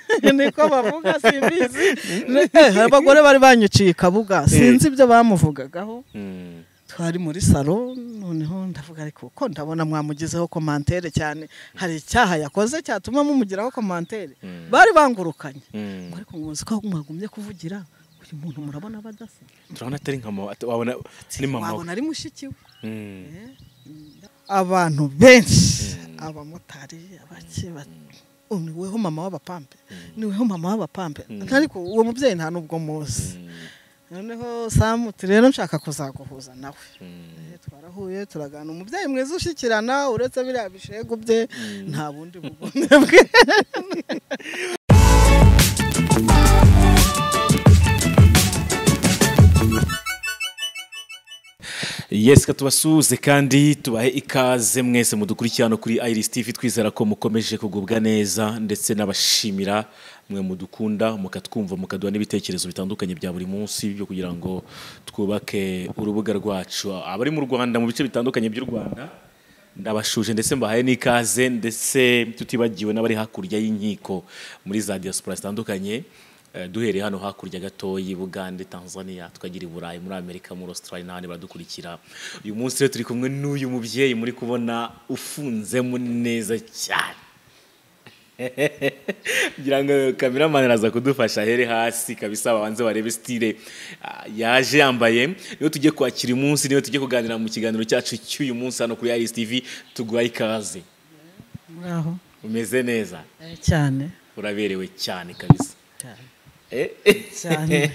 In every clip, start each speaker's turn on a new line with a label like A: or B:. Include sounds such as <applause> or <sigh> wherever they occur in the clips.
A: <laughs> niko bavuga simbizi <laughs> Eh, abagore bari banyuciye ikabuga sinzi ibyo bamuvugagaho.
B: Mm.
A: twari muri salo noneho ndavuga ariko ko ndabona mwamugizeho komantere cyane. Hari icyaha yakoze cyatuma mumugiraho komantere?
B: Mm.
A: bari bangurukanye.
B: Mm.
A: ariko muzi ko mwagumye kuvugira uyu muntu murabona badasa.
B: Turabona atari nka mama wabona ni mama.
A: wabona ari mushiki we.
B: Mm.
A: abantu benshi. Abamotari Oh, ni weho mama w'abapampe. Ni weho mama w'abapampe. Ariko uwo mubyeyi nta n'ubwo muzi.
B: Mm.
A: noneho samuti rero nshaka kuzaguhuza nawe.
B: Mm.
A: Eh, twarahuye turagana. Umubyeyi mwiza ushyikirana uretse biriya bishegu bye nta bundi bugome bwe. <laughs>
B: yes ka tubasuhuze kandi tubahe ikaze mwese mudukurikira hano kuri iris tv twizera ko mukomeje kugubwa neza ndetse n'abashimira. Mwe mudukunda mukatwumva mukaduha n'ibitekerezo bitandukanye bya buri munsi byo kugira ngo twubake urubuga rwacu. Abari mu rwanda mu bice bitandukanye by'u rwanda ndabashuje ndetse mbahaye n'ikaze ndetse tutibagiwe n'abari hakurya y'inkiko muri za diaspora zitandukanye. Duhereye hano hakurya gatoya Bugande Tanzania. Tukagira i Burayi muri Amerika muri Australia n'ahandi baradukurikira. Uyu munsi rero turi kumwe n'uyu mubyeyi muri kubona ufunzemo neza cyane. <laughs> Ngira ngo kameramani araza kudufasha ahere hasi kabisa babanze barebe style ah, yaje yambaye. Niyo tugiye kwakira umunsi niyo tugiye kuganira mu kiganiro cyacu cy'uyu munsi hano kuri Iris TV tuguhaye ikaze. Umeze neza?
A: Eh, cyane.
B: Uraberewe cyane kabisa.
A: Cyane
B: Eh,
A: cyane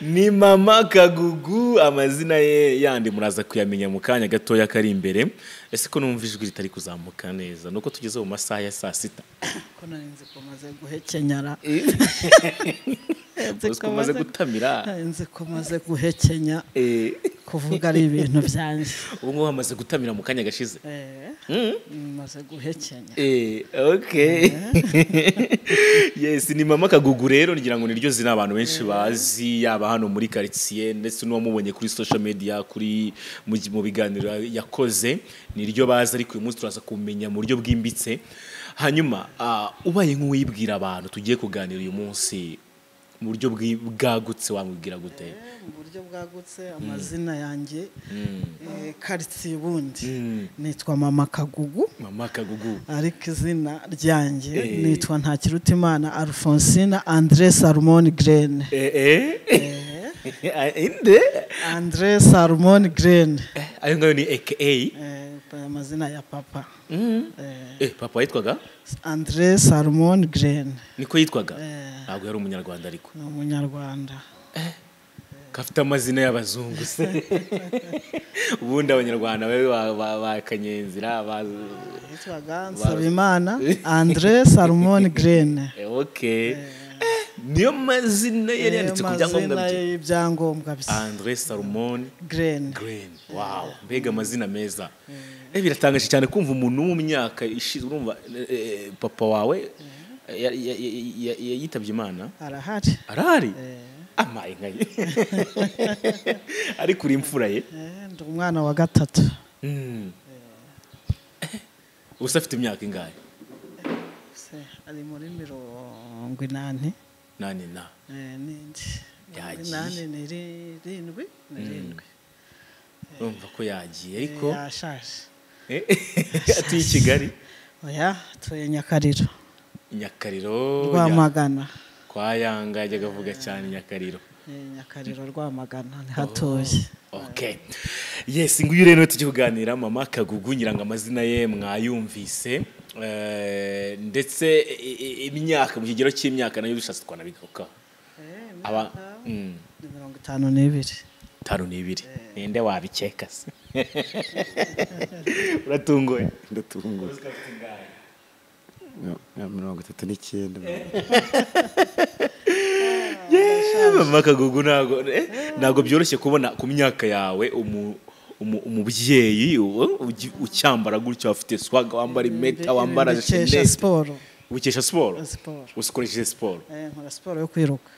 B: ni mama kagugu amazina ye yandi muraza kuyamenya mu kanya gatoya kari imbere. Ese ko numva ijwi ritari kuzamuka neza? Nuko tugeze mu masaha ya saa sita.
A: Ko nari nzi ko maze guhekenyara. Nzi
B: uzi ko umaze gutamira?
A: Nzi ko maze guhekenya.
B: Eh,
A: kuvuga ari ibintu byanjye.
B: Ubu ngubu hamaze gutamira mu kanya gashize.
A: Eh,
B: Mm.
A: maze guhekenya.
B: Eh, okay <laughs> yes ni mama kagugu rero ngira ngo niryo zina abantu benshi bazi yaba hano muri quartier ndetse n'uwamubonye kuri social media kuri mu, biganiro yakoze niryo bazi ariko uyu munsi turaza kumenya mu buryo bwimbitse. Hanyuma ah, ubaye nk'uwibwira abantu tugiye kuganira uyu munsi mu buryo bwagutse wamubwira gute?
A: Mu buryo bwagutse amazina yanjye
B: Mm.
A: eh, karitsiye ubundi
B: Mm.
A: nitwa mama kagugu.
B: Mama kagugu.
A: Ariko izina ryanjye
B: Eh.
A: nitwa ntakirutimana alfonsina andre salomon grene
B: eh eh. <laughs> Inde.
A: Andre salomon grene
B: Eh, ayo ngayo ni aka
A: Eh, amazina ya papa. Eh,
B: Eh, papa yitwaga?
A: Andre salomon grene
B: niko yitwaga?
A: Eh.
B: ntabwo yari umunyarwanda ariko.
A: ni umunyarwanda.
B: Gafite amazina y'abazungu se. <laughs> Ubundi abanyarwanda babe ba- ba- ba kanyenzira ba
A: yitwaga nsabimana <laughs> andre salomon
B: Eh, Eh, niyo mazina yari yanditse ku byangombwa bye. andre salomon green wow. Mbega amazina meza. Eh. Biratangaje cyane kumva umuntu wo mu myaka ishize urumva eh, eh, papa wawe yitabye imana?
A: Arahari.
B: Arahari?
A: Eh,
B: amaye nka ye. <laughs> Ariko uri imfura ye.
A: Eh, ndi umwana wa gatatu.
B: Mm. ubusa afite imyaka ingahe?
A: Ari muri mirongo inani.
B: Nani na?
A: Eh, n'indi.
B: Yagiye.
A: inani n'irindwi n'irindwi
B: urumva ko yagiye
A: Eh,
B: ariko
A: yashaje.
B: Eh, atuye i kigali?
A: Oya tuye nyakariro.
B: Nyakariro ya-
A: rwamagana
B: kwa yanga yajyaga avuga cyane nyakariro.
A: Eh, nyakariro rwamagana hatoye
B: Okay. Yes, nguyu rero tujye kuganira mama Kagugu nyiranga amazina ye mwayumvise. Eh, ndetse imyaka mu kigero cy'imyaka na yo bishatse twanabigaruka. Aba mm,
A: mirongo itanu n'ibiri.
B: Tanu n'ibiri. Ninde wabikeka se? Uratungoye. Ndatungoye.
C: Ya mirongo itatu n'icyenda. <laughs>
B: Yeah, mama Kagugu eh, ntago byoroshye kubona ku myaka yawe umu umu- umubyeyi ucyambara gutyo afite swaga wambara impeta wambara shenete
A: siporo
B: ubikesha siporo usikoresheje siporo
A: Eh, nkora siporo yo kwiruka.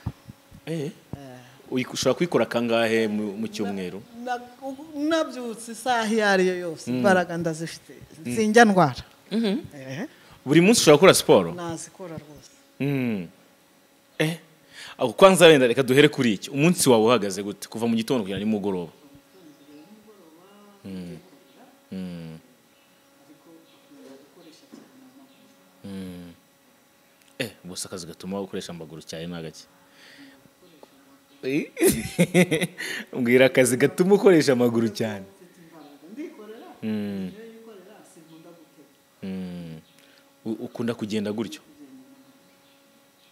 B: Ushobora kwikora kangahe mu cyumweru?
A: Nabyutse isaha iyo ariyo yose. Imbaraga ndazifite. Sinjya ndwara. Eh,
B: buri munsi ushobora gukora siporo?
A: Nazikora rwose.
B: Mm. eh? Ako kwanza wenda reka duhere kuri iki. Umunsi wawe uhagaze gute? Kuva mu gitondo kugera nimugoroba. Mm. Mm. Mm. eh gusa akazi gatuma ukoresha amaguru cyane ni agake mbwira <laughs> akazi gatuma ukoresha amaguru cyane. Mm. Mm. U- ukunda kugenda gutyo?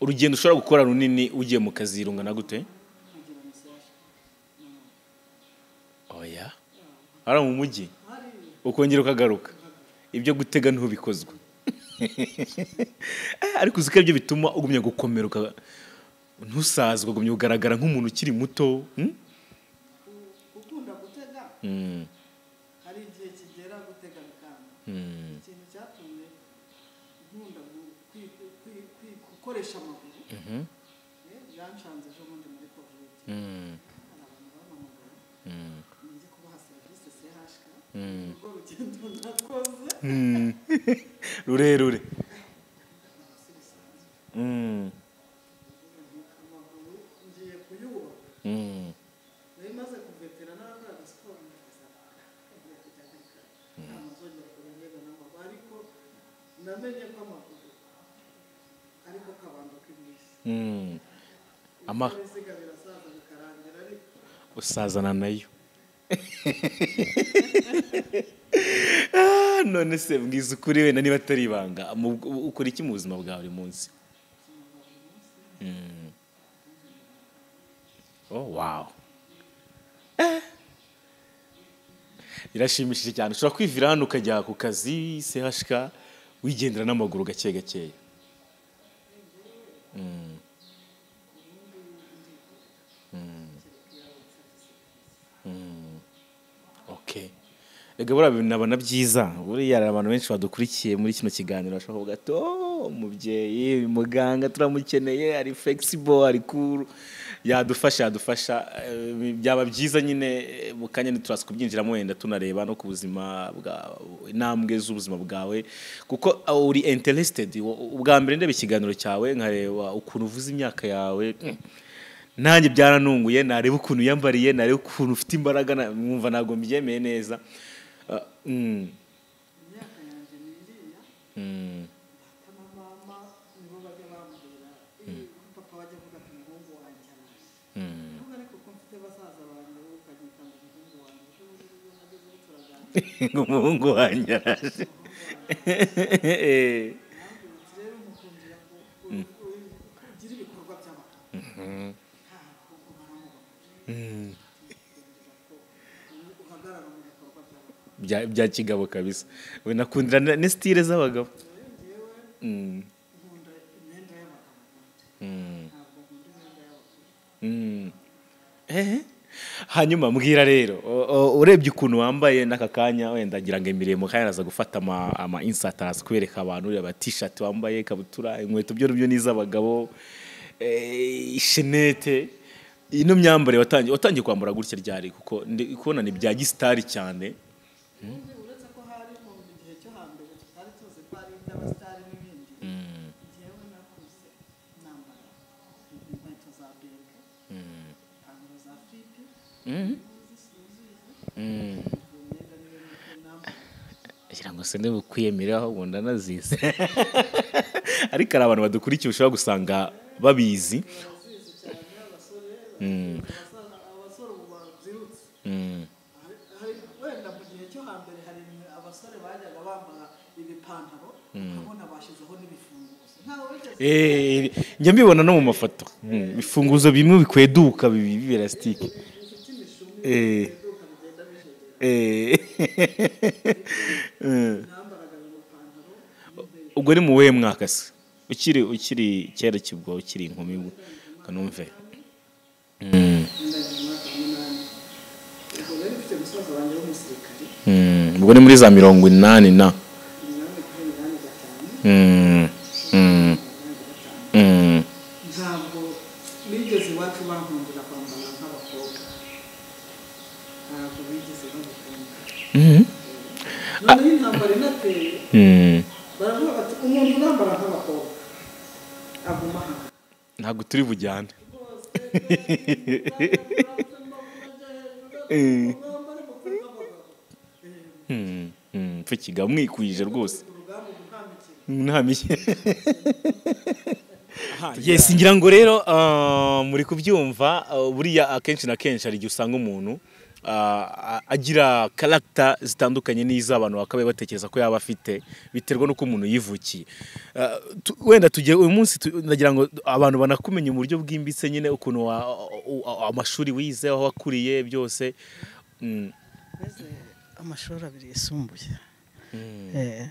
B: Urugendo ushobora gukora runini ugiye mu kazi rungana gute? Oya. Ari mu mujyi? Ukongera ukagaruka? Ibyo gutega ntubikozwa <laughs> Eh, ariko uzi ko ibyo bituma ugumya gukomera ntusaze ukagumya kugaragara nk'umuntu ukiri muto hmm?
A: gukunda gutega?
B: Mm,
A: hari igihe kigera gutega bikanga.
B: Mm,
A: ikintu cyatumye nkunda gukoresha amaguru.
B: Mhm,
A: eh, byanshanze ejo bundi muri covid.
B: Mm,
A: hari abantu bampamagaye
B: mm,
A: nijye kubaha serivisi
B: mm.
A: urwo rugendo nakoze. <laughs>
B: Rurerure Mm,
A: amaguru ngiye
B: mm,
A: maze kuvetera n'abakoraga siporo nageza ngiye kujya nteka nta mazongera kurengera n'amaguru ariko namenye ko amaguru ariko kabando k'iminsi
B: mm. ama
A: ibinyabiziga birasaza bikarangira ariko
B: usazana na yo Ah, none se mbwiza ukuri wenda niba atari ibanga ukora iki mu buzima bwa buri munsi Mm. Oh wow. Eh. birashimishije cyane. Ushobora kwivira hano ukajya ku kazi sehashika wigendera n'amaguru gake gakeya Mm. Okay. Ega buriya binabona byiza. Buriya hari abantu benshi badukurikiye muri kino kiganiro. Bashobora kuvuga ati umubyeyi muganga turamukeneye ari flexible ari cool. Yadufasha yadufasha Eh, byaba byiza nyine eh, mu kanya ntituraza kubyinjiramo wenda tunareba no ku buzima bwa intambwe z'ubuzima bwawe. Kuko uh, uri interested Wa- ubwa mbere ndeba ikiganiro cyawe nkareba ukuntu uvuze imyaka yawe. Mm, nanjye byaranunguye nareba ukuntu yambariye nareba ukuntu ufite imbaraga mwumva ntabwo mbyemeye neza. Mm,
A: imyaka yanjye ni iriya
B: mm,
A: data na mama nibo bajya bambwira "Eh, papa wajya avuga ati umuhungu wanjye araje
B: mm.
A: nubwo ariko ko mfite basaza banjye wowe ukanyita ngo umuhungu wanjye ejo bundi ni bwo nageze ubu turaganira
B: umuhungu wanjye araje Eh,
A: ntabwo rero mukundira ko ugira ibikorwa by'abagabo ntabwo ubaramubona
B: mm.
A: uhagarara mu bikorwa by'abagabo
B: bya kigabo kabisa we nakundira na- ni style z'abagabo hanyuma mbwira rero urebye ukuntu wambaye n'aka kanya wenda ngira ngo imirimo kandi araza gufata ama, insert araza kubereka abantu ureba t-shirt wambaye ikabutura inkweto byo ni byo ni iz'abagabo eh, ishenete. Ino myambarire watangiye watangiye kwambara gutya ryari? Kuko ndi kubona ni bya gisitari cyane.
A: Ubundi
B: ngira ngo se ndibukwiyemeraho ngo ndanazize <laughs> ariko hari abantu badukurikiye ushobora gusanga babizi. Mm. Mm.
A: Wenda mu gihe cyo hambere hari abasore bajyaga bambara ibipantaro ukabona bashyizeho n'ibifunguzo
B: Eh, njya mbibona no mu mafoto. Mm, ibifunguzo bimwe bikweduka bibi bibelasitike <laughs> ubwo ni mu wuhe mwaka se ukiri ukiri kera kibwo ukiri inkumi kanumve. Mm.
A: mwaka w'umunani ubwo
B: ni muri za mirongo inani na.
A: Umuntu hano
B: ntabwo turi bujyane. Mfukiga mwikwije rwose. Ntamike yes ngira ngo rero ah, muri kubyumva ah, buriya akenshi na kenshi hari igihe usanga umuntu agira karagita zitandukanye n'iz'abantu bakabaye batekereza ko yaba afite biterwa n'uko umuntu yivukiye. Ah, wenda tugiye uyu munsi nagira ngo abantu banakumenye mu buryo bwimbitse nyine ukuntu amashuri wize aho wakuriye byose. Mm,
A: amashuri abiri yisumbuye.
B: Mm.
A: Eh,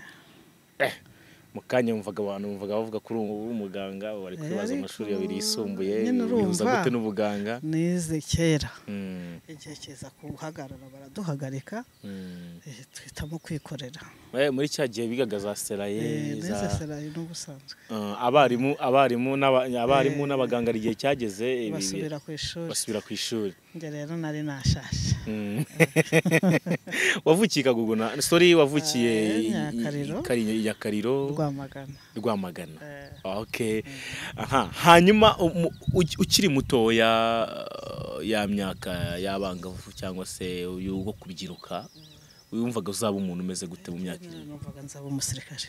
B: mu kanya mvuga abantu mvuga bavuga kuri ubu umuganga bari kwibaza amashuri abiri yisumbuye bihuza gute n'ubuganga?
A: Nize kera. Igihe kiza kuhagarara baraduhagarika
B: mm.
A: eh, tuhitamo kwikorera.
B: Eh, muri cya gihe bigaga za
A: Eh,
B: seraye
A: nize
B: za
A: serayi n'ubusanzwe
B: abarimu abarimu n'aba- abarimu
A: Eh.
B: n'abaganga igihe cyageze
A: basubira ku ishuri.
B: basubira ku ishuri.
A: Njye rero nari nashaje
B: Mm. <laughs> wavukiye kagugu na sorry wavukiye
A: Eh,
B: i-
A: Nyakariro. Rwamagana.
B: Rwamagana.
A: Eh,
B: okay aha. Hanyuma uki- ukiri mutoya uh, ya myaka y'abangavu cyangwa se uyu wo kubyiruka wumvaga uzaba umuntu umeze gute mu myaka iri
A: numvaga nzaba umusirikare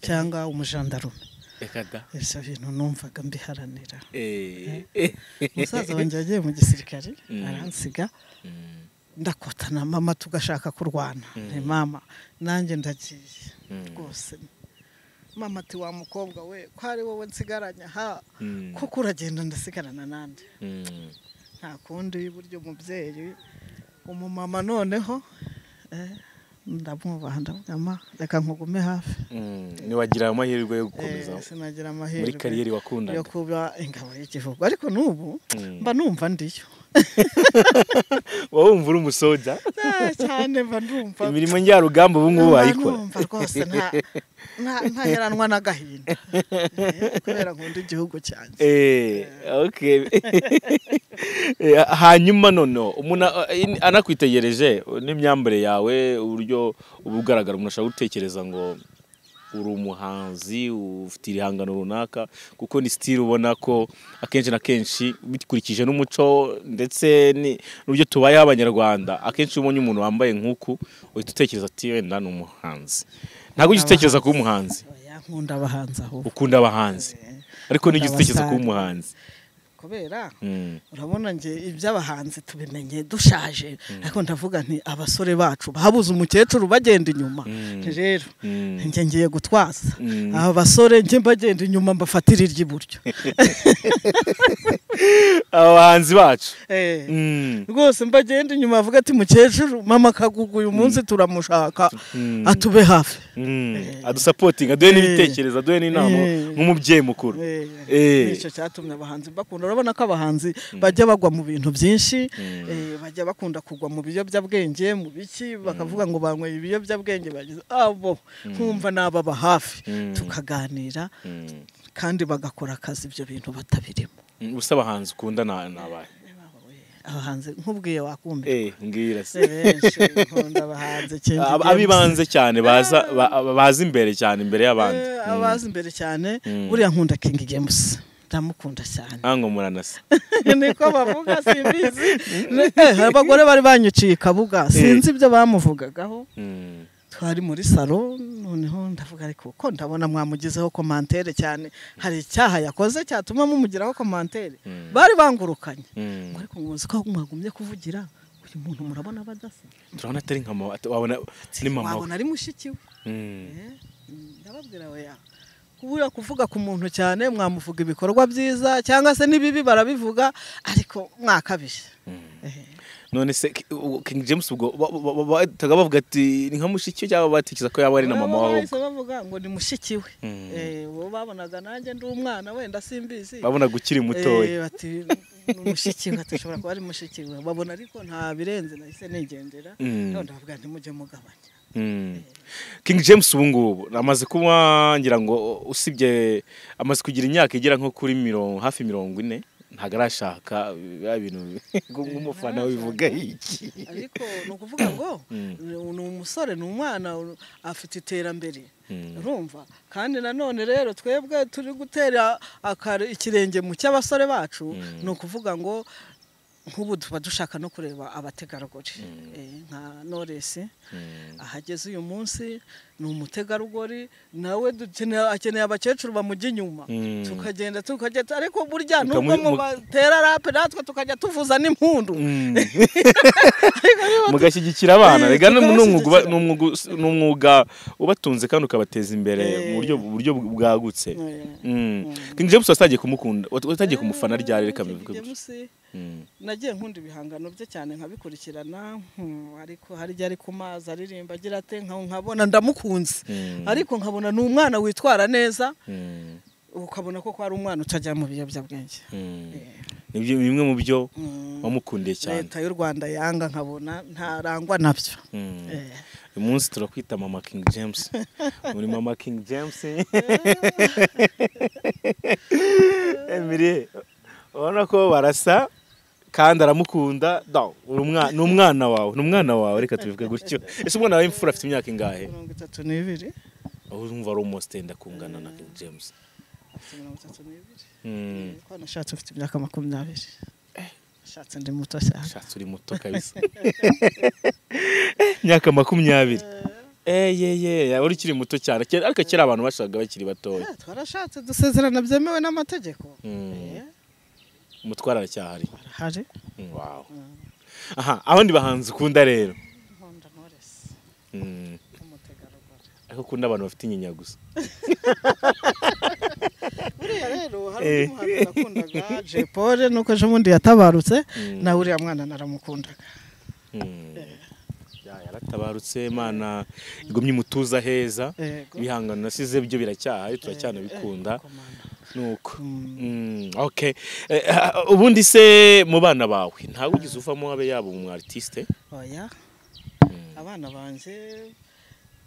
A: cyangwa umujandarume. Ibyo bintu numvaga mbiharanira.
B: Eh, eh.
A: umusaza wanjye yagiye mu gisirikare
B: Mm.
A: aransiga.
B: Mm,
A: ndakotana mama tugashaka kurwana. Ni mama nanjye ndagiye.
B: Mm.
A: rwose. Mama ati wa mukobwa we ko ari wowe nsigaranye aha
B: mm,
A: kuko uragenda ndasigarana nande?
B: Mm.
A: nta kundi buryo umubyeyi umumama noneho eh, ndamwubaha ndavuga ma reka nkugume hafi.
B: Mm, ntiwagira amahirwe yo gukomeza
A: Eh,
B: muri kariyeri wakundaga
A: yo kuba ingabo y'igihugu. Ariko n'ubu mba numva ndiyo. <laughs>
B: wowe wumva uri umusoja?
A: Cyane mba ndumva.
B: Imirimo njyarugamba ubu ngubu wayikora
A: numva rwose nta- nta- ntaheranwa n'agahinda Eh, kubera nkunda igihugu cyanjye.
B: Eh, okay. Eh, hanyuma noneho umuntu anakwitegereje n'imyambarire yawe uburyo uba ugaragara umuntu ashobora gutekereza ngo uri umuhanzi ufite ibihangano runaka kuko ni sitire ubona ko akenshi na kenshi bikurikije n'umuco ndetse n'uburyo tubayeho abanyarwanda. Akenshi iyo ubonye umuntu wambaye nk'uku uhita utekereza ati wenda ni umuhanzi. Ntabwo ujya utekereza kuba umuhanzi. Ukunda abahanzi. Ariko nijya utekereza kuba umuhanzi.
A: Kubera
B: Mm.
A: urabona nge iby'abahanzi tubimenye dushaje ariko ndavuga nti abasore bacu babuze umukecuru bagenda inyuma
B: Mm.
A: rero
B: Mm.
A: njye ngiye gutwaza
B: Mm.
A: aba basore njye mbagenda inyuma mbafatira iry'iburyo <laughs>
B: aba bahanzi bacu
A: Eh,
B: Mm.
A: rwose mbagenda inyuma avuga ati mukecuru mama kagugu uyu munsi turamushaka
B: Mm.
A: atube hafi
B: Mm. adusapotinga aduhe n'ibitekerezo aduhe n'inama
A: Eh.
B: nk'umubyeyi mukuru
A: Eh,
B: Eh.
A: ni cyo cyatumye abahanzi bakunda urabona ko abahanzi bajya bagwa mu bintu byinshi eh, bajya bakunda kugwa mu biyobyabwenge mu biki bakavuga ngo banyweye ibiyobyabwenge bagize abo nkumva nababa hafi.
B: Mm.
A: tukaganira
B: Mm.
A: kandi bagakora akazi ibyo bintu batabirimo.
B: Mm. ubusa abahanzi ukunda na- ni abahe
A: abahanzi nk'ubwiye wakumva
B: Eh, mbwira. Se abibanze cyane baza ba- baza imbere cyane imbere y'abandi.
A: Eh, abazi imbere cyane.
B: Mm.
A: buriya nkunda King James. Ndamukunda cyane
B: ntango muranasa. <laughs>
A: Niko bavuga simbizi. <laughs> Eh, abagore bari banyuciye kabuga sinzi ibyo bamuvugagaho
B: Mm.
A: twari muri salo noneho ndavuga ariko ko ndabona mwamugizeho komantere cyane. Hari icyaha yakoze cyatuma mumugiraho komantere
B: Mm.
A: bari bangurukanye.
B: Mm.
A: ngo ariko muzi ko mwagumye kuvugira uyu muntu murabona badasa.
B: Turabona atari nka mama wabona ni mama. We
A: wabona ari mushiki we. Eh, ndababwira oya kubura kuvuga ku muntu cyane mwamuvuga ibikorwa byiza cyangwa se n'ibibi barabivuga ariko mwakabije. Eh,
B: none se King James ubwo ba- ba- ba- bahitaga bavuga ati ni nka mushiki cyangwa batekereza ko yaba ari na mama
A: bo
B: we
A: bahise bavuga ngo ni mushiki we.
B: Mm.
A: Eh, bo babonaga nanjye ndi umwana wenda simbizi.
B: Babonaga ukiri mutoya.
A: Bati mushiki we ashobora kuba ari mushiki we. Babona ariko nta birenze nahise nigendera.
B: Mm.
A: none ndavuga ntimujye mugabanya.
B: King James ubu ngubu amaze kuba ngira ngo usibye amaze kugira imyaka igera nko kuri mirongo hafi mirongo ine ntabwo arashaka biba bintu <laughs> nk'umufana wivuga iki?
A: Ariko ni ukuvuga ngo ni umusore ni umwana afite iterambere. Urumva? Kandi nanone rero twebwe turi gutera ikirenge mu cy'abasore bacu ni ukuvuga ngo nk'ubu tuba dushaka no kureba abategarugori. Eh, nka noresi ahageze uyu munsi ni umutegarugori nawe dukeneye akeneye abakecuru bamujya inyuma
B: Mm.
A: tukagenda tukagenda ariko burya nubwo mu batera rape natwe tukajya tuvuza n'impundu
B: Mm. mugashyigikira abana rega ni umwuga ubatunze kandi ukabateza imbere
A: Eh.
B: mu buryo bwagutse
A: Eh.
B: Mm. King James watagiye kumukunda wat- watagiye kumufana ryari reka bivuge Mm.
A: nagiye nkunda ibihangano bye cyane nkabikurikirana hmm, ariko hari igihe ari ku mazi aririmba agira ate nka- nkabona ndamukunze
B: Mm.
A: ariko nkabona ni umwana witwara neza
B: Mm.
A: ukabona ko ari umwana utajya mu biyobyabwenge.
B: Mm. Nibyo bimwe mu byo wamukundiye cyane.
A: Leta y'u rwanda yanga nkabona ntarangwa
B: na
A: byo.
B: Uyu munsi turakwita mama King James. <laughs> Muri mama King James. <laughs> Emily ubona ko barasa. Kandi aramukunda. Uri ni umwana wawe ni umwana wawe. Reka tubivuge gutyo. Ese umwana wawe w'imfura afite imyaka ingahe?
A: Mirongo itatu n'ibiri.
B: Aho urumva ari umostenda kungana na James.
A: Afite mirongo itatu n'ibiri. Ko nashatse ufite imyaka makumyabiri. Nashatse ndi muto cyane.
B: Shatse uri muto kabisa. Imyaka makumyabiri. Eyeye wari ukiri muto cyane. Ariko kera abantu bashakaga bakiri batoya.
A: Eh, twarashatse dusezerana byemewe n'amategeko.
B: Mm.
A: Eh,
B: umutware aracyahari
A: barahari
B: wow aha abandi bahanzi ukunda rero
A: nkunda noresi
B: Mm.
A: umutegarugori
B: ariko ukunda abantu bafite inyinya gusa
A: buriya rero hari
B: Eh.
A: undi muhanzi nakundaga <laughs> Jay Paul nuko ejo bundi yatabarutse
B: Mm.
A: nawe uriya mwana naramukundaga
B: Mm. Ya, yaratabarutse imana igumye imutuza heza
A: Yego.
B: ibihangano nasize byo biracyahari turacyanabikunda
A: Komanda.
B: Nuko
A: Mm.
B: Mm, okay. Eh, ah, ubundi se mu bana bawe ntawe ugize uvamo abe yaba umu artiste?
A: Oya abana banjye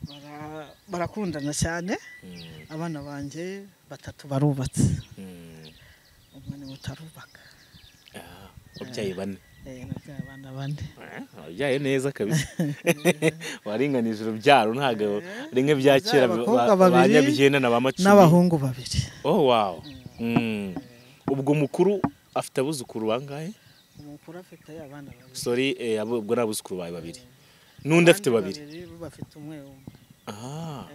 A: bara- barakundana cyane.
B: Mm,
A: abana banjye batatu barubatse.
B: Mm.
A: umwe ni we utarubaka
B: Ah, ababyeyi bane.
A: Abana bane
B: Eh, wabyaye neza kabisa. <laughs> Waringanije urubyaro ntabwo rimwe bya kera ba- nyabyenda na ba macumi
A: n'abahungu babiri.
B: Oh wow. Mm. ubwo mukuru afite abuzukuru bangahe?
A: Umukuru afite abana babiri.
B: Eh, abo- ubwo ni abuzukuru bawe babiri. N'undi afite babiri?
A: bafite umwe
B: ah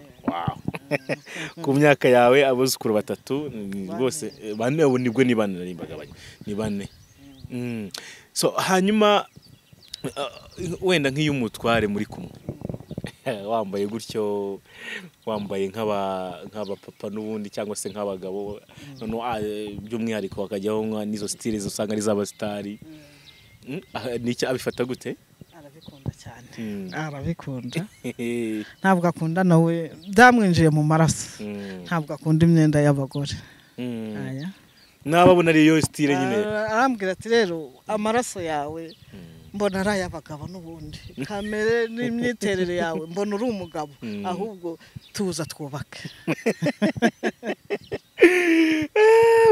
B: <laughs> ku myaka yawe abuzukuru batatu rwose eh, bane? Ubu ni bwo ni bane narimbagabanya ni bane. Mm. So hanyuma uh, wenda nk'iyo umutware muri kumwe. <laughs> Wambaye gutyo wambaye nk'aba nk'abapapa n'ubundi cyangwa se nk'abagabo. Ah, by'umwihariko hakajyaho nka n'izo sitire usanga ari iz'abasitari Mm, ah, ni iki abifata gute?
A: Arabikunda cyane.
B: Mm.
A: arabikunda. <laughs> Ntabwo akunda nawe. Byamwinjiye mu maraso.
B: Mm.
A: ntabwo akunda imyenda y'abagore. Aya
B: n'ababona ariyo sitire nyine.
A: Ara- arambwira ati rero amaraso yawe mbona ari ay'abagabo n'ubundi. Kamere n'imyiterere yawe mbona uri umugabo.
B: Mm.
A: ahubwo tuza twubake. <laughs>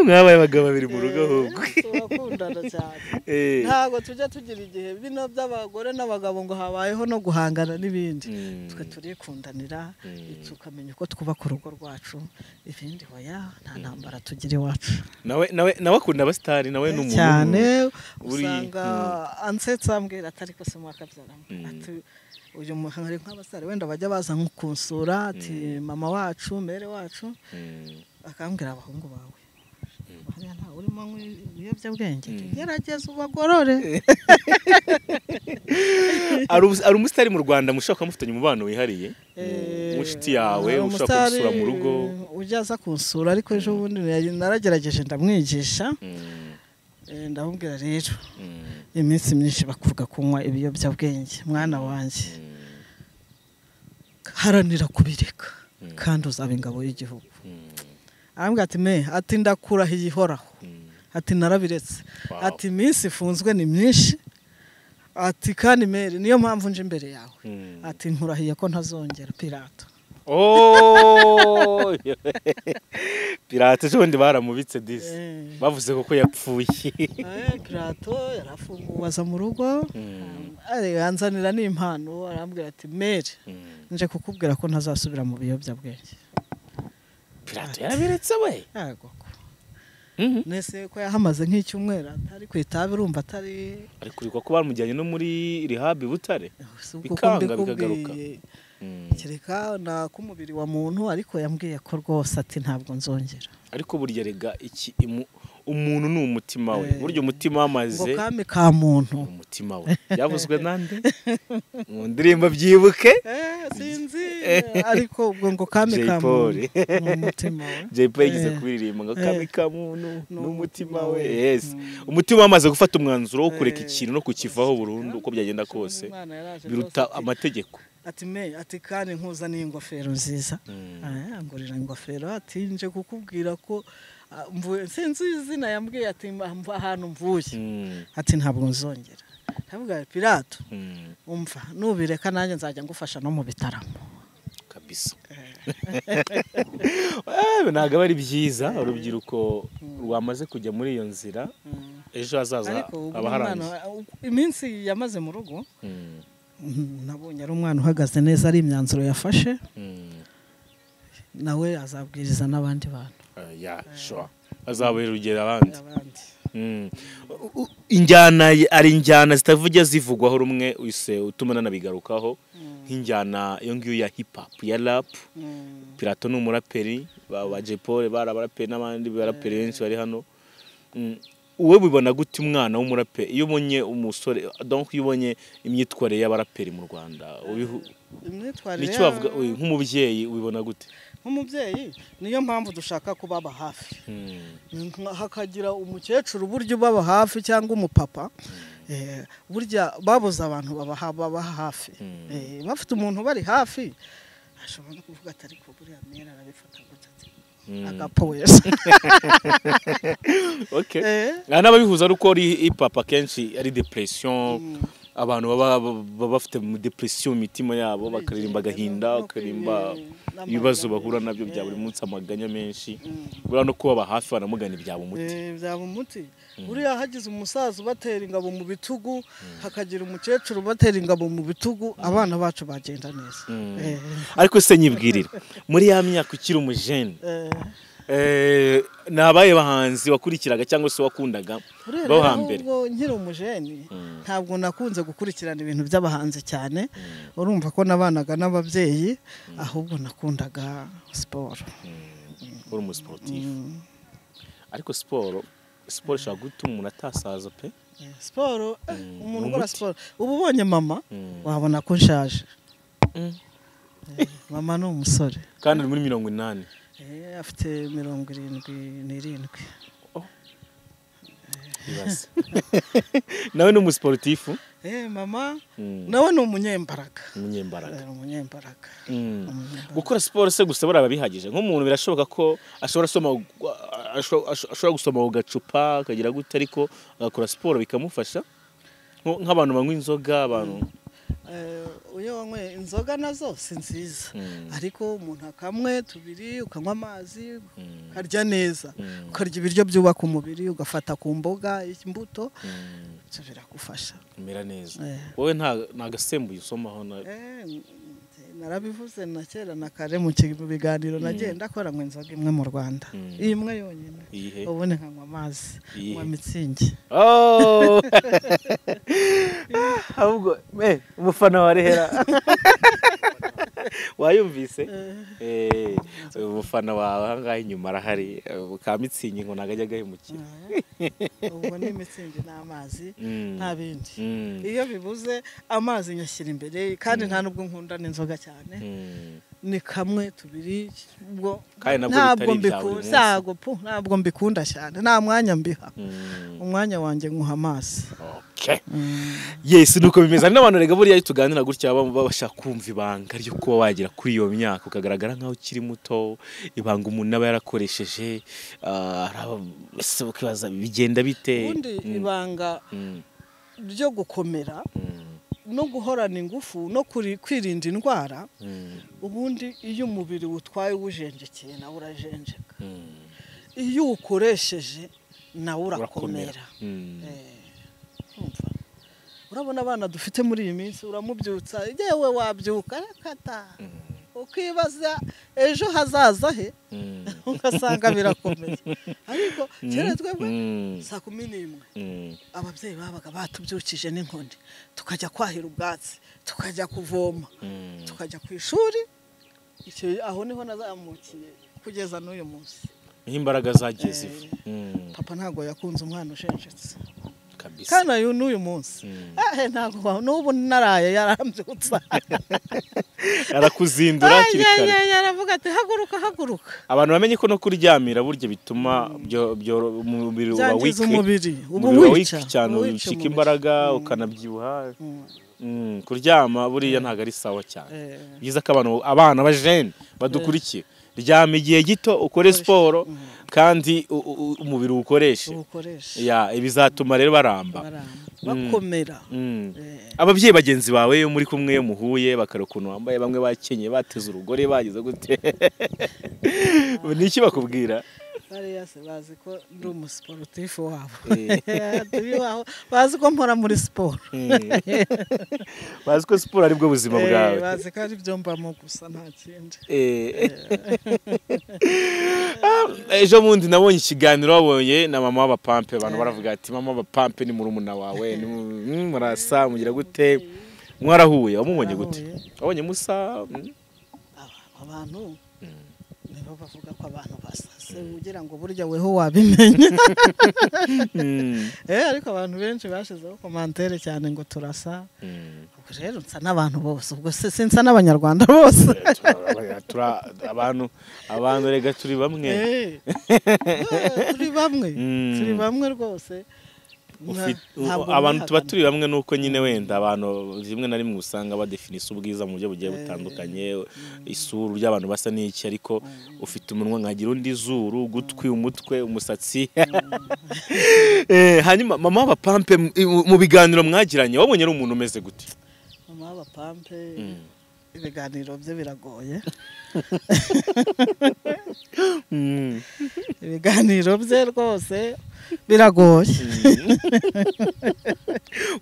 B: mwabaye abagabo babiri mu rugo ahubwo. <laughs>
A: turakundana cyane. <laughs>
B: Eh.
A: ntabwo tujya tugira igihe bino by'abagore n'abagabo ngo habayeho no guhangana n'ibindi.
B: Mm.
A: twe turikundanira
B: Mm.
A: tukamenya uko twubaka urugo rwacu ibindi hoya nta ntambara tugira iwacu.
B: Nawe nawe nawe akunda abasitari nawe ni umuntu
A: cyane. Usanga ansetsa ambwira ati ariko se mwakabyaramo? Uyu muhanga nk'abasare wenda bajya baza nko kunsura ati mama wacu mere wacu. Akambwira abahungu bawe. Urimo anywa ibiyobyabwenge. Gerageza ubagorore <laughs>
B: Ari ubu- ari umusitari mu rwanda mushobora kuba mufitanye umubano wihariye?
A: Eh,
B: mushiti yawe
A: hari
B: ushobora kugusura mu rugo?
A: ujya aza kunsura ariko ejo bundi nari- naragerageje ndamwigisha.
B: Mm.
A: Eh, ndamubwira rero
B: Mm.
A: iminsi myinshi bakuvuga kunywa ibiyobyabwenge mwana wanjye.
B: Mm.
A: haranira kubireka kandi uzaba ingabo y'igihugu.
B: Mm.
A: Arambwira ati me ati ndakurahiye ihoraho
B: Mm.
A: ati narabiretse. Ati iminsi ifunzwe ni myinshi. Ati kandi mere niyo mpamvu nje imbere yawe.
B: Mm.
A: ati nkurahiye ko ntazongera. Pirato
B: Oh! <laughs> pirate ejo bundi baramubitse disi.
A: Eh.
B: bavuze ko yapfuye.
A: Eh, pirato yarafunguwe aza mu rugo. Yanzanira n'impano. Arambwira ati mere nje kukubwira ko ntazasubira mu biyobyabwenge.
B: Pirate yarabiretse we
A: ko
B: Mhm.
A: nese ko yahamaze nk'icyumweru atari ku itabi urumva atari
B: ariko urikwa ko bamujyanye no muri rihabi butare
A: ubwo
B: Bikanga, bikagaruka. Mm.
A: kereka nak'umubiri wa muntu ariko yambwiye ko rwose ati ntabwo nzongera
B: ariko burya rega iki imu- umuntu ni umutima we.
A: Eh.
B: burya umutima
A: ngo
B: wamaze
A: kami ka muntu.
B: Umutima we. Byavuzwe nande? Mu ndirimbo byibuke?
A: Eh, sinzi ariko ubwo ngo
B: Jay
A: ka muntu ni umutima we. <laughs>
B: Jay Paul <laughs> yagize
A: Eh.
B: kubiririmba ngo kami ka muntu n'umutima we.
A: we.
B: yes.
A: Mm.
B: umutima wamaze gufata umwanzuro wo kureka ikintu no kukivaho burundu uko byagenda kose. Biruta amategeko.
A: Ati me ati kandi nkuzaniye ingofero nziza.
B: Mm.
A: Ah, angurira ingofero ati nje kukubwira ko sinzi izina yambwiye ati mva ahantu mvuye.
B: Mm.
A: ati ntabwo nzongera. Ndavuga pirato
B: Mm.
A: umva nubireka nanjye nzajya ngufasha no mu bitaramo.
B: Kabisa. Eh, <laughs> ntabwo aba ari byiza urubyiruko rwamaze kujya muri iyo nzira ejo hazaza haba harangiye
A: iminsi yamaze mu rugo nabonye ari umwana uhagaze neza ari imyanzuro yafashe. Nawe azabwiriza n'abandi bantu.
B: Uh, yeah, sure. azabera urugero abandi. Mm. U- injyana ari injyana zitavujya zivugwaho rumwe wise utuma nanabigarukaho nk'injyana iyo ngiyo ya hip hop ya rap.
A: Mm.
B: pirato ni umuraperi ba Paul bari abaraperi n'abandi baraperi benshi bari hano. Wowe bibona gute umwana w'umuraperi iyo ubonye umusore donc iyo ubonye imyitwarire y'abaraperi mu Rwanda
A: ya-
B: oye, nk'umubyeyi ubibona gute?
A: Nk'umubyeyi niyo mpamvu dushaka kubaba hafi.
B: Mm.
A: Nka- hakagira umukecuru burya ubaba hafi cyangwa umupapa eh, burya babuze abantu baba ha- baba hafi.
B: Mm.
A: Eh, bafite umuntu bari hafi ashobora no kuvuga ati ariko buriya mera arabifata gutya <laughs>
B: okay.
A: Eh.
B: n'ababihuza ari uko ari hip hop akenshi ari depression abantu baba bafite mu depression mu mitima yabo bakaririmba agahinda bakaririmba ibibazo bahura na byo bya buri munsi amaganya menshi. Buriya no kubaba hafi banamugana ibyabo umuti
A: Eh, byaba umuti buriya hagize umusaza ubatera ingabo mu bitugu hakagira umukecuru ubatera ingabo mu bitugu abana bacu bagenda neza. Eh,
B: ariko se nyibwirira muri ya myaka ukiri umujene
A: eh,
B: ni abaye bahanzi wakurikiraga cyangwa se wakundaga bo hambere.
A: ubwo nkiri umujeni
B: Mm.
A: ntabwo nakunze gukurikirana ibintu by'abahanzi cyane. Urumva ko nabanaga n'ababyeyi ahubwo nakundaga siporo.
B: Uri umusiporutifu. Ariko siporo siporo ishobora gutuma umuntu atasaza pe?
A: Eh, siporo eh, umuntu ukora siporo. Uba ubonye mama wabona ko nshaje. Eh, mama ni umusore.
B: Kandi uri muri mirongo inani.
A: Eh, afite mirongo irindwi n'irindwi
B: nawe ni umusiporutifu
A: Eh, mama.
B: Mm.
A: nawe ni umunyembaraga
B: umunyembaraga
A: Eh, umunyembaraga
B: Mm. Gukora siporo se gusa buriya biba bihagije? Nk'umuntu birashoboka ko ashobora gusoma ku gacupa akagira gute ariko agakora siporo bikamufasha? Nko- nk'abantu banywa inzoga abantu
A: iyo wanyweye inzoga na zo si nziza
B: Mm.
A: ariko umuntu akamwe tubiri ukanywa amazi
B: Mm.
A: ukarya neza
B: Mm.
A: ukarya ibiryo byubaka umubiri ugafata ku mboga imbuto ibyo biragufasha
B: umera neza
A: Eh.
B: wowe nta gasembuye usomaho na
A: Eh, narabivuze na kera na kare mu biganiro nagiye ndakora ngo inzoga imwe mu rwanda.
B: Mm.
A: imwe yonyine. Ubundi nkanywa amazi.
B: Iyihe?
A: nywa mitsingi.
B: Oh! <laughs> <laughs> ahubwo eh, umufana wa rehera. <laughs> <laughs> wayumvise Eh, umufana wawe ahangaha inyuma arahari eh, ka mitsingi ngo ntabwo ajya agahemukira
A: ubwo ni mitsingi n'amazi <laughs>
B: Mm.
A: nta bindi
B: Mm.
A: iyo bibuze amazi nyashyira imbere kandi nta nubwo nkunda n'inzoga cyane
B: Mm.
A: Ni kamwe tubiri ntabwo
B: bitari ibya buri
A: mbiku-
B: munsi.
A: ntabwo mbikunda cyane nta mwanya mbiha.
B: Mm.
A: umwanya wanjye nkuha amazi
B: Okay. yes nuko bimeze. Hari n'abantu rega buriya iyo tuganira gutya baba bashaka kumva ibanga ryo kuba wagera kuri iyo myaka. Ukagaragara nk'aho ukiri muto ibanga umuntu aba yarakoresheje ah, ukibaza bigenda bite?
A: Ubundi
B: Mm,
A: ibanga ryo gukomera no guhorana ingufu no kwirinda indwara ubundi iyo umubiri utwaye uwujenjekeye nawe urajenjeka. Iyo uwukoresheje nawe urakomera.
B: Mm.
A: Eh, urabona abana dufite muri iyi minsi uramubyutsa yewe wabyuka reka ta. Ukibaza ejo hazaza he?
B: Mm. <laughs>
A: ugasanga birakomeye. <laughs> Ariko kera twebwe
B: Mm.
A: saa kumi n'imwe. Ababyeyi babaga batubyukije n'inkoni tukajya kwahira ubwatsi tukajya kuvoma. Tukajya ku ishuri aho ni ho nazamukiye kugeza n'uyu munsi.
B: Niho imbaraga zagiye ziva Mm.
A: papa ntabwo yakunze umwana ushenjetse kandi uyu n'uyu munsi
B: Mm.
A: ehe ntabwo n'ubu naraye yarambyutsa <laughs>
B: arakuzindura hakiri kare
A: Ay, ay, ay, aravuga ati haguruka haguruka.
B: Abantu bamenye ko no kuryamira burya bituma umubiri uba
A: umubiri. Uba
B: weak cyane ucika imbaraga
A: Mm.
B: ukanabyibuha.
A: Mm.
B: Mm, kuryama buriya ntabwo ari sawa cyane.
A: Eh,
B: byiza ko abantu abana bajene badukurikiye. Ryama igihe gito ukore siporo kandi u- u- umubiri uwukoreshe. Bizatuma rero baramba.
A: Baramba. Bakomera.
B: Mm.
A: Eh,
B: ababyeyi bagenzi bawe iyo muri kumwe iyo muhuye bakara ukuntu wambaye bamwe bakenyeye bateze urugore bagize gute? <laughs> Ni iki bakubwira?
A: Bariya se bazi ko ndi umusiporutifu wabo.
B: Eh. <laughs>
A: bazi ko mpora muri siporo
B: Mm. bazi ko siporo ari bwo buzima
A: Eh,
B: bwawe.
A: bazi ko ari byo mbamo gusa nta kindi.
B: Eh. <laughs> Ah, ejo bundi nabonye ikiganiro wabonye na mama w'abapampe. Abantu baravuga ati mama w'abapampe ni murumuna wawe mm, murasa mugira gute? Mwarahuye. Wamubonye gute? Wabonye musa? Mm.
A: Aba- abantu nibo bavuga ko abantu basase ugira ngo burya weho wabimenya
B: Mm.
A: eh ariko abantu benshi bashizeho komantere cyane ngo turasa
B: Mm.
A: ubwo rero nsa n'abantu bose ubwo se sinsa n'abanyarwanda bose
B: tura- abantu abantu rega turi bamwe
A: Eh, <laughs> eh, turi bamwe
B: Mm.
A: turi bamwe rwose
B: abantu tuba turi bamwe nuko nyine wenda abantu rimwe na rimwe usanga badefinisa ubwiza mu buryo bugiye butandukanye isura uburyo abantu basa n'iki ariko ufite umunwa nkagira undi zuru ugutwi umutwe umusatsi. <laughs> Eh, hanyuma mama w'abapampe mu- biganiro mwagiranye wabonye ari umuntu umeze gute?
A: Mama w'abapampe
B: Mm.
A: Ibiganiro bye biragoye. <laughs>
B: Mm.
A: ibiganiro bye rwose biragoye.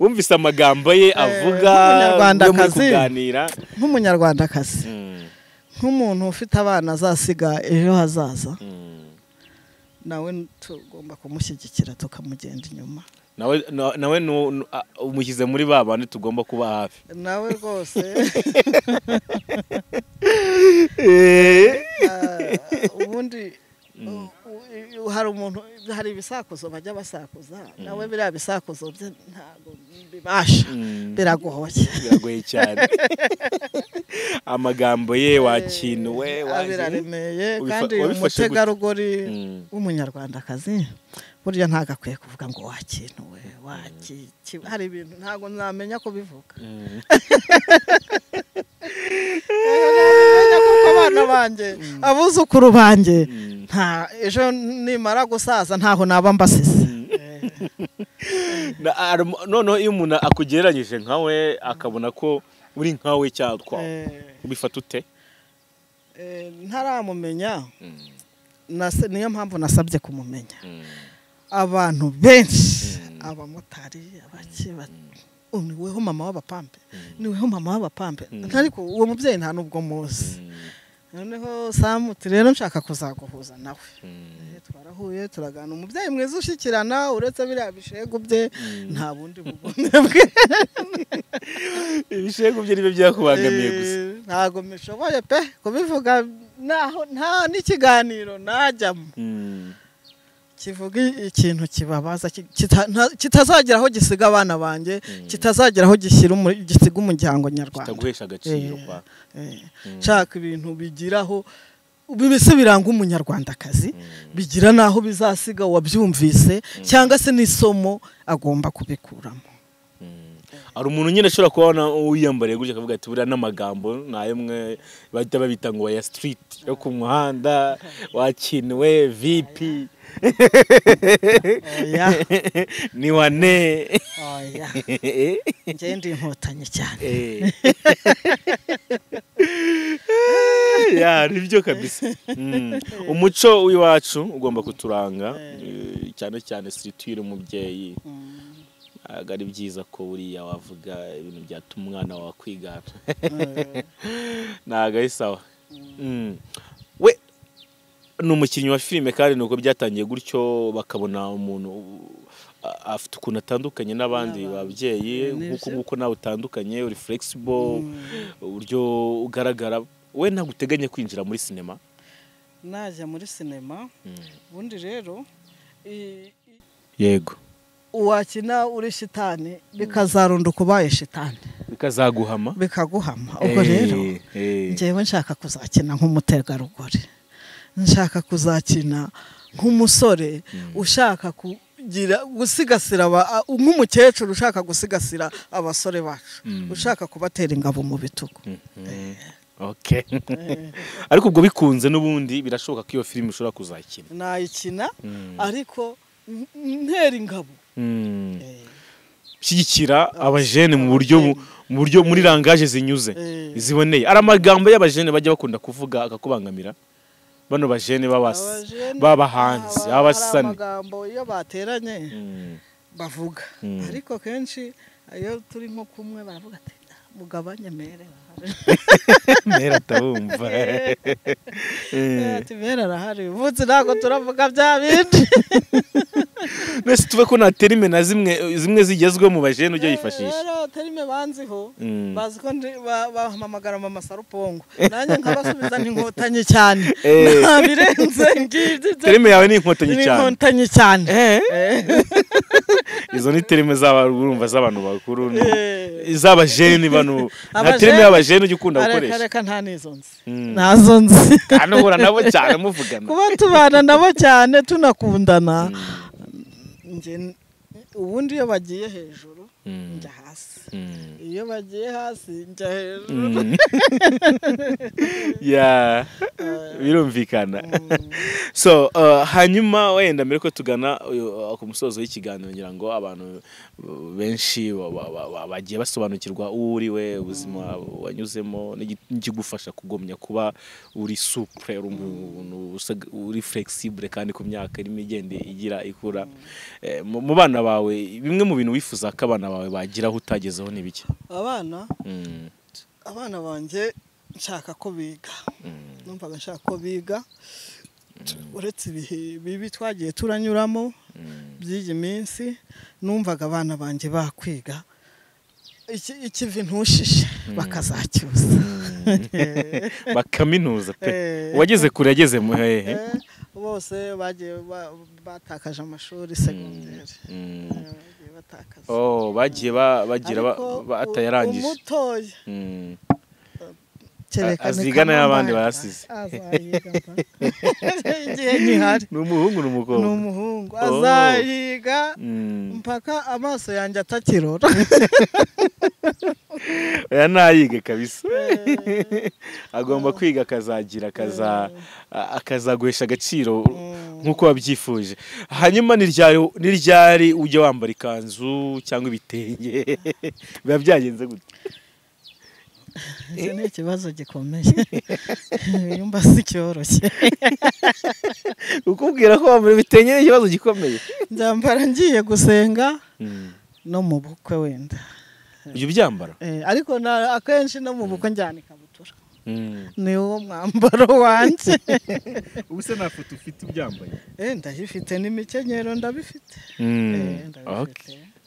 B: Wumvise amagambo ye avuga
A: nk'umunyarwandakazi.
B: yo kuganira.
A: Nk'umunyarwandakazi.
B: Mm.
A: nk'umuntu ufite abana azasiga ejo hazaza. Nawe tugomba kumushyigikira tukamugenda inyuma.
B: Nawe umushyize muri ba bandi tugomba kuba hafi.
A: Nawe rwose. Ah, <laughs> ubundi u- hari umuntu hari ibisakuzo bajya basakuza. Nawe biriya bisakuzo bye ntabwo bibasha
B: Mm.
A: biragoye.
B: Biragoye cyane. <laughs> Amagambo ye wakinuwe waje-
A: biraremeye
B: Ubifa-
A: kandi umutegarugori
B: Mm.
A: w'umunyarwandakazi. Burya ntabwo akwiye kuvuga ngo wakinuwe waki hari ibintu ntabwo namenya kubivuga
B: Mm. <laughs>
A: Abana banjye abuzukuru banjye
B: Mm.
A: nta ejo nimara gusaza ntaho naba mbasize
B: noneho iyo umuntu akugereranyije nkawe akabona ko uri nkawe cyangwa
A: Eh,
B: ubifata ute
A: eh, ntaramumenya
B: Mm.
A: niyo mpamvu nasabye kumumenya
B: Mm.
A: Abantu benshi.
B: Mm.
A: abamotari abaki ba- Oh, ni weho mama w'abapampe.
B: Mm.
A: ni weho mama w'abapampe.
B: Mm.
A: ariko uwo mubyeyi nta n'ubwo muzi. Noneho samuti rero nshaka kuzaguhuza nawe. Eh, twarahuye turagana. Umubyeyi mwiza ushyikirana uretse biriya bishegu bye nta bundi bugome <laughs> bwe.
B: Ibishego bye ni byo byakubangamiye gusa.
A: Eh, ntabwo mbishoboye pe. Kubivuga naho nta n'ikiganiro najyamo. Kivuga ikintu kibabaza kitazagera aho gisiga abana banjye kitazagera aho gisiga umuryango nyarwanda.
B: Kitaguhesha agaciro
A: Eh.
B: kwa
A: Eh, nshaka ibintu bigiraho bibese biranga umunyarwandakazi bigira n'aho bizasiga uwabyumvise cyangwa se n'isomo agomba kubikuramo.
B: Hari umuntu nyine ashobora kubona wiyambariye gutya akavuga ati buriya n'amagambo ni ayo mwe bahita babita ngo ya street yo ku muhanda wakinuwe vipi
A: oya. <laughs>
B: Ni wane.
A: Oya. <laughs> Njye ndi inkotanyi cyane.
B: Eh. <laughs> ya ni byo kabisa. Mm. umuco w'iwacu ugomba kuturanga eh, cyane cyane siritire umubyeyi. Ntabwo ari byiza ko buriya wavuga ibintu byatuma umwana wawe kwigana ntabwo ari sawa. Mm. we ni umukinnyi wa filime kandi nuko byatangiye gutyo bakabona umuntu afite ukuntu atandukanye n'abandi babyeyi nk'uko nguko nawe utandukanye uri flexible uburyo ugaragara. We ntabwo uteganya kwinjira muri sinema
A: najya muri sinema ubundi rero
B: yego.
A: wakina uri shitani bikazarunduka ubaye shitani
B: bikazaguhama?
A: Bikaguhama. Ubwo rero njyewe nshaka kuzakina nk'umutegarugori. Nshaka kuzakina nk'umusore ushaka kugira gusigasira nk'umukecuru ushaka gusigasira abasore bacu. Ushaka kubatera ingabo mu bitugu.
B: Mhm. Okay. <laughs> ariko ubwo bikunze n'ubundi birashoboka ko iyo filime ushobora kuzakina.
A: Nayikina ariko ntera ingabo. Eh,
B: shyigikira abajene mu buryo bu- mu buryo muri rangaje zinyuze
A: Eh.
B: ziboneye. Ari amagambo y'abajene bajya bakunda kuvuga akakubangamira? Bano bajene b'abahanzi
A: aba- hari
B: b'abasani
A: amagambo iyo bateranye
B: Mm.
A: bavuga.
B: Mm.
A: ariko kenshi iyo turi nko kumwe baravuga ati mugabanye mere
B: mera atabumva
A: mere arahari. <laughs> Umunsi <laughs> ntabwo turavuga bya bindi. <laughs>
B: mbese tuve ko nta terime na zimwe zimwe zigezweho mu bajene ujya yifashisha.
A: Rero terime banziho
B: Mm.
A: bazi ko ndi- ba- bampamagara mama sarupongo. Nanjye nkabasubiza n'inkotanyi cyane.
B: Eh.
A: nta <laughs> birenze ngibyo
B: terime yawe ni inkotanyi cyane.
A: n'inkotanyi cyane.
B: Eh,
A: Eh.
B: izo ni terime urumva z'abantu bakuru ni-
A: Eh.
B: iz'abajene bano nta terime y'abajene ujya ukunda gukoresha.
A: reka nta n'izo nzi.
B: Mm.
A: ntazo nzi.
B: Kandi uhura nabo cyane muvugana.
A: Kuba tubana nabo cyane tunakundana. Njye ubundi iyo bagiye hejuru
B: Mm.
A: njya hasi.
B: Mm.
A: iyo bagiye hasi njya hejuru.
B: Mm. <laughs> ya birumvikana. <laughs> So uh, hanyuma wenda mbere ko tugana uh, ku musozo w'ikiganiro ngira ngo abantu benshi ba- ba- ba- ba- bagiye basobanukirwa uwo uri we ubuzima wanyuzemo n'ikigufasha kugumya kuba uri supure uri flexible kandi ku myaka irimo igenda igira ikura. Eh, mu mu bana bawe bimwe mu bintu wifuza ko abana bawe bagiraho utagezeho ni bike?
A: Abana?
B: Mm,
A: abana banjye nshaka ko biga.
B: Mm,
A: numvaga nshaka ko biga. Uretse ibihe bibi twagiye turanyuramo by'iyi minsi numvaga abana banjye bakwiga. Ikivi ntushishe. Bakazacyuza. <laughs>
B: Bakaminuza pe.
A: Eh.
B: uwageze kure yageze mu hehe?
A: Eh, bose bagiye ba- batakaje amashuri segonderi
B: Mm.
A: Eh, bagiye
B: oh bagira batayarangije
A: umutoya
B: Mm.
A: kereka <laughs> ni
B: aziga n'ay'abandi
A: Kamambanda.
B: basize.
A: igihe gihari
B: ni umuhungu ni
A: ni
B: umukobwa.
A: Umuhungu.
B: Oh.
A: azayiga
B: Mm.
A: mpaka amaso yanjye atakirora <laughs>
B: oya nayiga kabisa. Agomba kwiga akazagira akaza a- akazaguhesha agaciro nk'uko wabyifuje. Hanyuma ni ryari ni ryari ujya wambara ikanzu cyangwa ibitenge? <laughs> Biba byagenze gute?
A: Icyo ni ikibazo gikomeye. <laughs> Yumva si cyoroshye. <laughs>
B: Ukubwira ko wambara ibitenge ni ikibazo gikomeye.
A: Nzambara ngiye gusenga
B: Mm.
A: no mu bukwe wenda.
B: Ujya ubyambara?
A: Eh, ariko na- akenshi no mu bukwe njyana ikabutura
B: Mm.
A: ni wo mwambaro wanjye <laughs>
B: ubu se nta foto ufite ubyambaye?
A: Eh, ndabifite n'imikenyero ndabifite.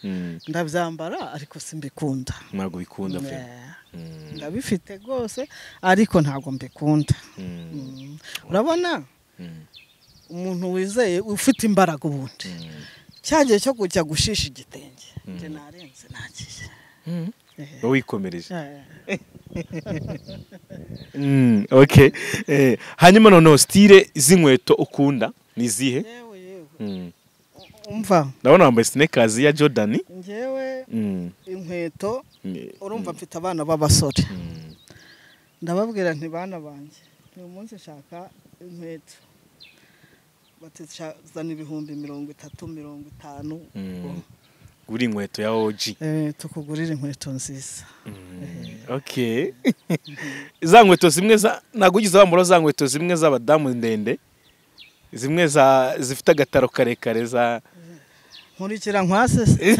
B: Mm.
A: Ndabyambara ariko simbikunda.
B: Ntabwo bikunda pe. Mm.
A: ndabifite rwose ariko ntabwo mbikunda.
B: Mm.
A: Urabona? Umuntu wizeye ufite imbaraga ubundi. Cya gihe cyo kujya gushisha igitenge. Njye narenze nagiye
B: Wowe wikomereje <laughs> okay. Hanyuma noneho stile z'inkweto ukunda ni izihe
A: yewe yewe. Umva
B: ndabona wambaye sneakers ya jordan.
A: Njyewe
B: Mm.
A: inkweto
B: Mm.
A: urumva mfite abana b'abasore.
B: Mm.
A: ndababwira nti bana banjye uyu munsi nshaka inkweto. Bati "Sha- zana ibihumbi mirongo itatu mirongo itanu.
B: Uri inkweto ya OG
A: Eh, tukugurire inkweto nziza.
B: Okay <laughs> za nkweto zimwe ntabwo ugize wambara za nkweto zimwe z'abadamu ndende? Zimwe zifite agataro karekare za
A: nkurikira nkwase se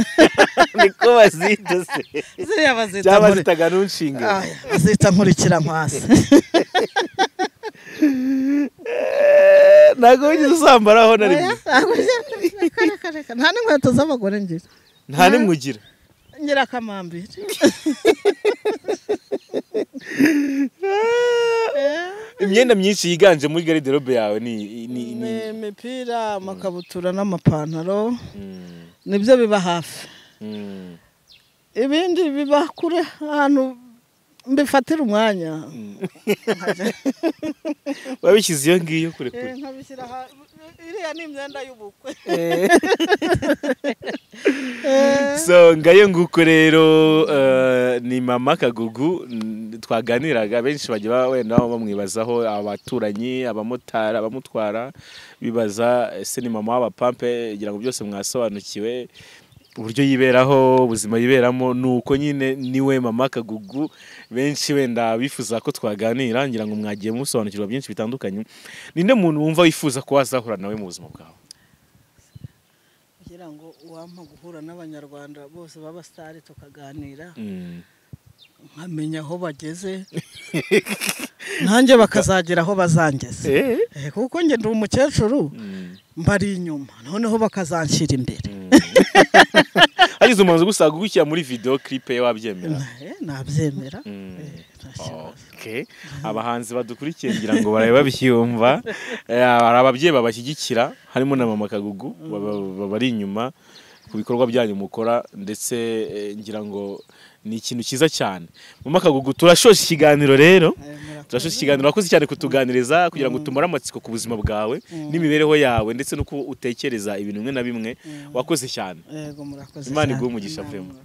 B: niko bazita se
A: ziriya bazita
B: cyangwa
A: nkuri-
B: zitaga n'unshinga
A: Aya, bazita nkurikira nkwase
B: ntabwo wigeze uzambaraho na rimwe
A: nta n'inkweto z'abagore ngira
B: nta nimwe ugira
A: ngira akamambiri <laughs> <laughs>
B: imyenda myinshi yiganje muri gariderobe yawe ni
A: imipira amakabutura n'amapantaro.
B: Mm,
A: ni byo biba hafi.
B: Mm,
A: ibindi biba kure ahantu mbifatira umwanya. <laughs>
B: Wabishyize iyo ngiyo kure
A: Eh,
B: kure
A: nkabishyira aha iriya ni imyenda y'ubukwe. <laughs>
B: So ngayo nguko rero eh, ni mama kagugu twaganiraga benshi bajya ba- wenda bamwibazaho abaturanyi abamotari abamutwara bibaza ese ni mama w'abapampe? Kugira ngo byose mwasobanukiwe. Uburyo yiberaho ubuzima yiberamo ni uko nyine ni we mama kagugu benshi wenda bifuza ko twaganira ngira ngo mwagiye musobanukirwa byinshi bitandukanye ninde muntu wumva wifuza ko wazahura nawe mu buzima bwawe
A: kugira ngo uwampa guhura n'abanyarwanda bose b'abasitari tukaganira
B: Mm.
A: nkamenya aho bageze nanjye bakazagera aho bazangeze <laughs>
B: Eh?
A: Eh, kuko njye ndi umukecuru
B: Mm.
A: Mbari inyuma. Noneho bakazanshyira imbere. <laughs>
B: Hagize umuntu gusanga gushyira muri video clip ye wabyemera?
A: Eh, nabyemera.
B: Mm.
A: Eh,
B: abahanzi badukurikiye ngira ngo barabe babyumva <laughs> Eh, hari ababyeyi babashyigikira harimo na mama kagugu baba bari inyuma ku bikorwa byanyu mukora ndetse ngira ngo ni ikintu cyiza cyane. Mama kagugu turashoje ikiganiro rero. Turashoje ikiganiro. Wakoze cyane kutuganiriza kugira ngo tumare amatsiko ku buzima bwawe n'imibereho yawe ndetse n'uko utekereza ibintu bimwe na bimwe wakoze cyane. Imana iguhe umugisha
A: muremure